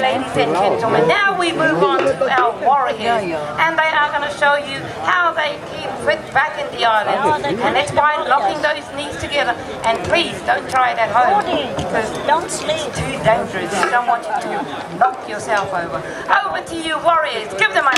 ladies and gentlemen, now we move on to our warriors, and they are going to show you how they keep fit back in the island, and that's by locking those knees together, and please don't try it at home, because don't sleep. it's too dangerous, you don't want you to knock yourself over. Over to you, warriors, give them a